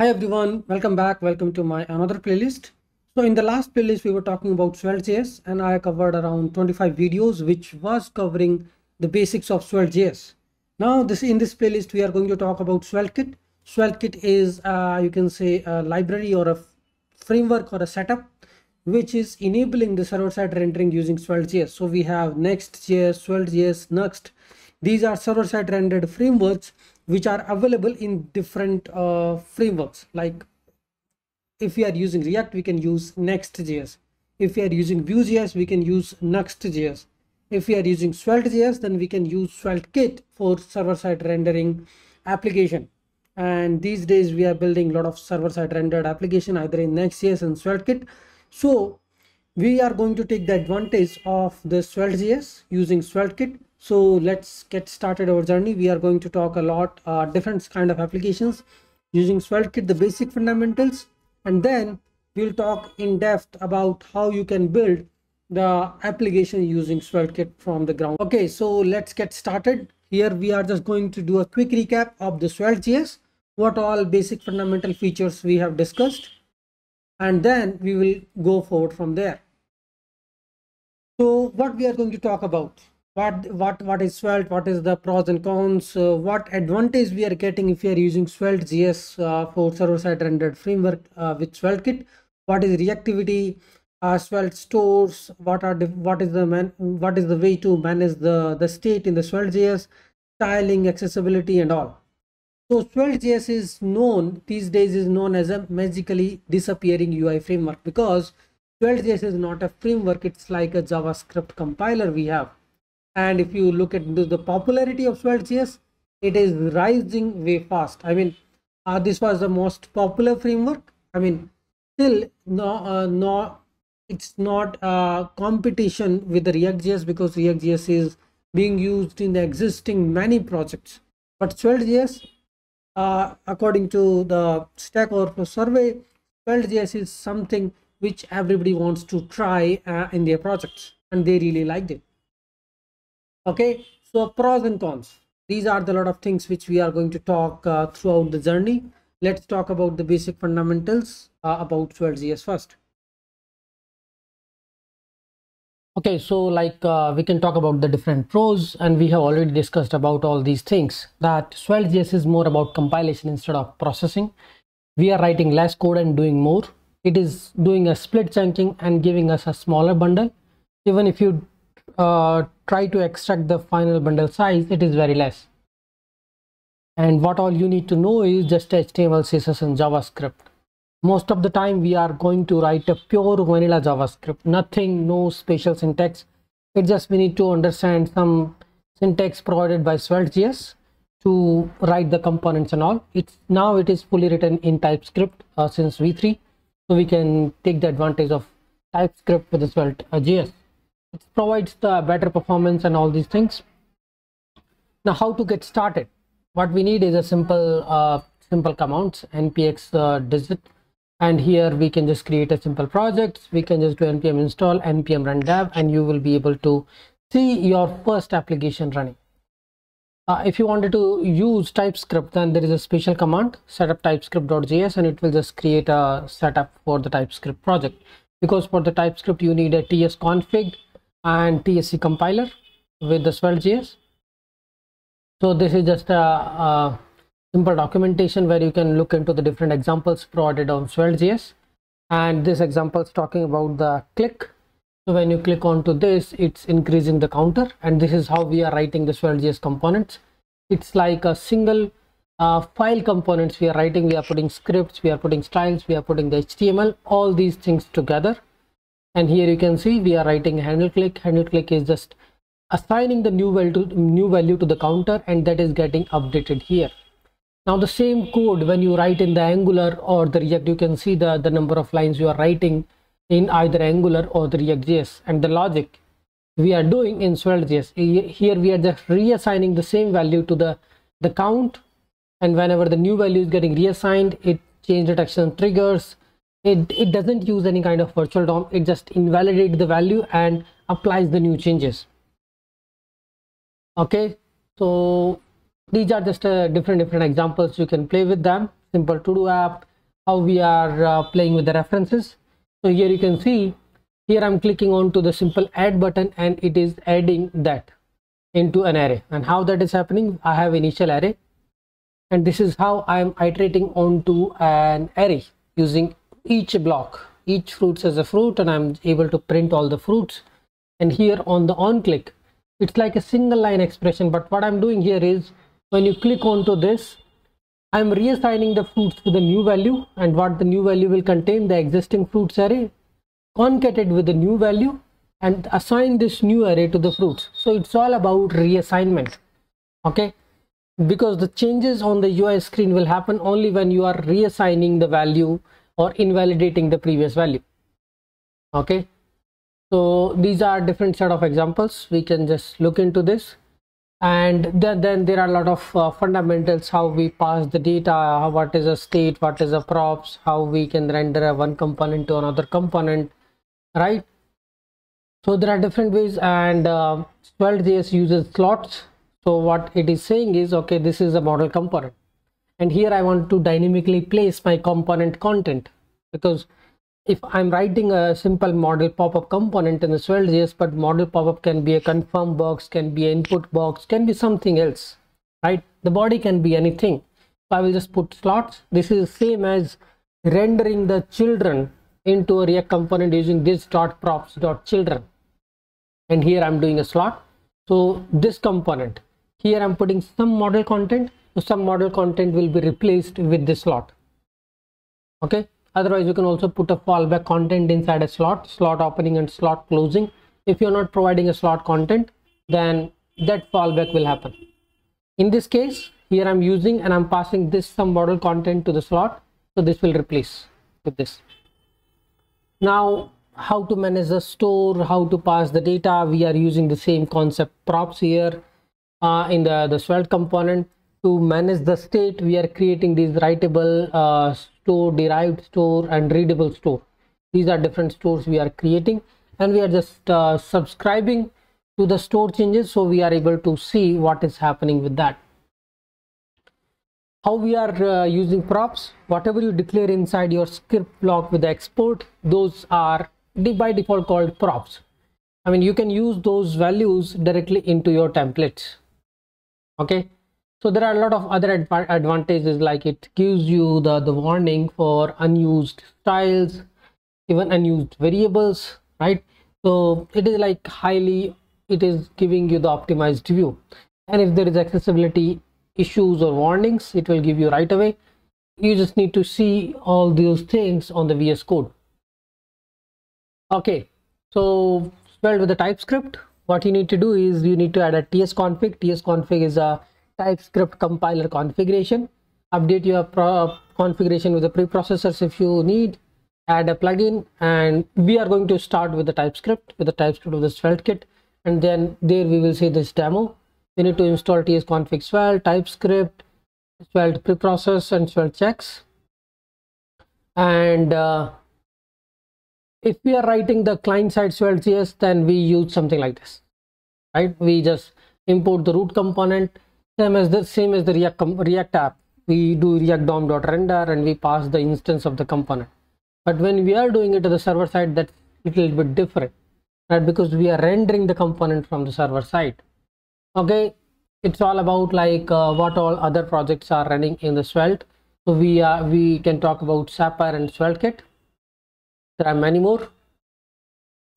Hi everyone, welcome back. Welcome to my another playlist. So in the last playlist, we were talking about Svelte.js and I covered around 25 videos, which was covering the basics of Svelte.js. Now this in this playlist, we are going to talk about SvelteKit. SvelteKit is, uh, you can say a library or a framework or a setup, which is enabling the server-side rendering using Svelte.js. So we have Next.js, Svelte.js, Next. These are server-side rendered frameworks which are available in different uh, frameworks. Like if we are using react we can use next.js if we are using vue.js we can use nuxt.js if we are using svelte.js then we can use SvelteKit for server-side rendering application. And these days we are building a lot of server-side rendered application either in next.js and SvelteKit so we are going to take the advantage of the svelte.js using SvelteKit so let's get started our journey. We are going to talk a lot uh, different kind of applications using SvelteKit the basic fundamentals. And then we'll talk in depth about how you can build the application using SvelteKit from the ground. Okay so let's get started. Here we are just going to do a quick recap of the Svelte.js what all basic fundamental features we have discussed and then we will go forward from there. So what we are going to talk about what what what is svelte what is the pros and cons uh, what advantage we are getting if we are using svelte js uh, for server side rendered framework uh, with SvelteKit what is reactivity uh, svelte stores what are what is the man what is the way to manage the the state in the svelte js styling accessibility and all. So svelte js is known these days is known as a magically disappearing ui framework because svelte js is not a framework it's like a javascript compiler we have and if you look at the popularity of Svelte.js, it is rising way fast. I mean, uh, this was the most popular framework. I mean, still no, uh, no, it's not a competition with the React.js because React.js is being used in the existing many projects. But Svelte.js, uh, according to the Stack Overflow survey, Svelte.js is something which everybody wants to try uh, in their projects and they really liked it okay so pros and cons. These are the lot of things which we are going to talk uh, throughout the journey. Let's talk about the basic fundamentals uh, about Svelte.js first. Okay so like uh, we can talk about the different pros and we have already discussed about all these things that Svelte.js is more about compilation instead of processing. We are writing less code and doing more. It is doing a split chunking and giving us a smaller bundle. Even if you uh, try to extract the final bundle size it is very less. And what all you need to know is just html css and javascript. Most of the time we are going to write a pure vanilla javascript. Nothing no special syntax. It just we need to understand some syntax provided by svelte.js to write the components and all. It's now it is fully written in typescript uh, since v3 so we can take the advantage of typescript with the svelte.js it provides the better performance and all these things. Now how to get started? What we need is a simple uh, simple commands npx uh, degit. And here we can just create a simple project. We can just do npm install npm run dev and you will be able to see your first application running. Uh, if you wanted to use typescript then there is a special command setup typescript.js and it will just create a setup for the typescript project. Because for the typescript you need a ts config and TSC compiler with the Svelte.js. So this is just a, a, simple documentation where you can look into the different examples provided on Svelte.js. And this example is talking about the click. So when you click onto this, it's increasing the counter. And this is how we are writing the Svelte.js components. It's like a single uh, file components we are writing. We are putting scripts, we are putting styles, we are putting the HTML, all these things together and here you can see we are writing handle click. Handle click is just assigning the new value to new value to the counter and that is getting updated here. Now the same code when you write in the angular or the react you can see the the number of lines you are writing in either angular or the react.js and the logic we are doing in svelte.js here we are just reassigning the same value to the the count and whenever the new value is getting reassigned it change detection triggers it, it doesn't use any kind of virtual DOM. It just invalidates the value and applies the new changes. Okay? So these are just uh, different different examples. You can play with them. Simple to do app. How we are uh, playing with the references. So here you can see here i'm clicking on to the simple add button and it is adding that into an array. And how that is happening? I have initial array. And this is how i am iterating onto an array using each block each fruits as a fruit and i'm able to print all the fruits. And here on the on click it's like a single line expression. But what i'm doing here is when you click onto this i'm reassigning the fruits to the new value. And what the new value will contain the existing fruits array concatenated with the new value and assign this new array to the fruits. So it's all about reassignment okay? Because the changes on the UI screen will happen only when you are reassigning the value or invalidating the previous value. Okay? So these are different set of examples. We can just look into this. And then, then there are a lot of uh, fundamentals how we pass the data what is a state what is a props how we can render one component to another component right? So there are different ways and uh, svelte.js uses slots. So what it is saying is okay this is a model component and here i want to dynamically place my component content. Because if i'm writing a simple model pop-up component in the svelte.js but model pop-up can be a confirm box can be an input box can be something else right? The body can be anything. So i will just put slots. This is same as rendering the children into a react component using this dot props dot children. And here i'm doing a slot. So this component here i'm putting some model content so some model content will be replaced with this slot. Okay? Otherwise you can also put a fallback content inside a slot slot opening and slot closing. If you're not providing a slot content then that fallback will happen. In this case here i'm using and i'm passing this some model content to the slot so this will replace with this. Now how to manage the store how to pass the data we are using the same concept props here uh, in the the svelte component to manage the state we are creating these writable uh, store derived store and readable store. These are different stores we are creating and we are just uh, subscribing to the store changes so we are able to see what is happening with that. How we are uh, using props whatever you declare inside your script block with the export those are by default called props. I mean you can use those values directly into your templates. Okay so there are a lot of other adv advantages like it gives you the the warning for unused styles even unused variables right? So it is like highly it is giving you the optimized view. And if there is accessibility issues or warnings it will give you right away. You just need to see all those things on the vs code. Okay so svelte with the typescript what you need to do is you need to add a tsconfig tsconfig is a typescript compiler configuration. Update your configuration with the preprocessors if you need. Add a plugin and we are going to start with the typescript with the typescript of the svelte kit. And then there we will see this demo. You need to install tsconfig svelte typescript svelte preprocess and svelte checks. And uh, if we are writing the client side svelte.js then we use something like this right? We just import the root component same as the same as the react react app. We do react dom.render and we pass the instance of the component. But when we are doing it to the server side that's a little bit different right? Because we are rendering the component from the server side. Okay? It's all about like uh, what all other projects are running in the svelte. So we are we can talk about Sapper and SvelteKit. There are many more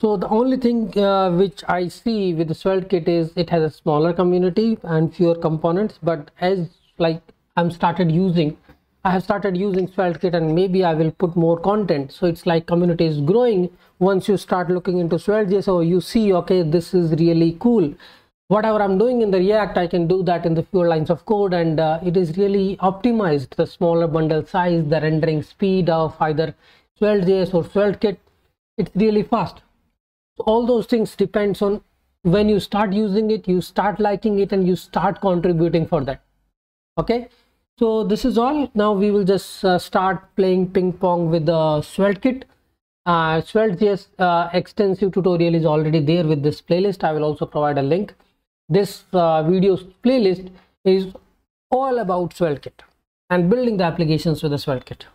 so the only thing uh, which i see with the is it has a smaller community and fewer components but as like i'm started using i have started using svelte kit and maybe i will put more content. So it's like community is growing. Once you start looking into svelte so you see okay this is really cool. Whatever i'm doing in the react i can do that in the few lines of code and uh, it is really optimized the smaller bundle size the rendering speed of either SvelteJS or SvelteKit, it's really fast. All those things depends on when you start using it, you start liking it and you start contributing for that. Okay. So this is all. Now we will just uh, start playing ping pong with the SvelteKit. Uh, SvelteJS uh, extensive tutorial is already there with this playlist. I will also provide a link. This uh, videos playlist is all about SvelteKit and building the applications with the SvelteKit.